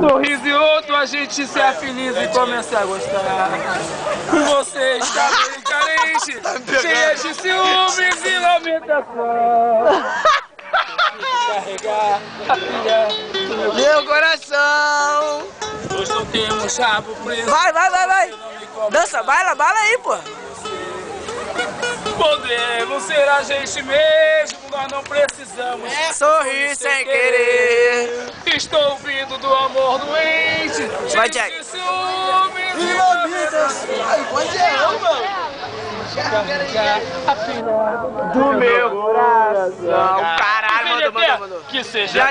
Sorriso e outro a gente ser feliz e começar a gostar. Você está bem carente, cheia de ciúmes e lamentação. Carregar a filha do meu coração. Hoje não temos chabo preso. Vai, vai, vai, vai. Dança, baila, baila aí, pô. Podemos ser a gente mesmo, nós não precisamos. Sorrir sem querer. Estou ouvindo do amor doente. Vai, Jack. e lamentação. Carregar a filha Do meu coração. Caralho, mandou, mandou, mandou. Que seja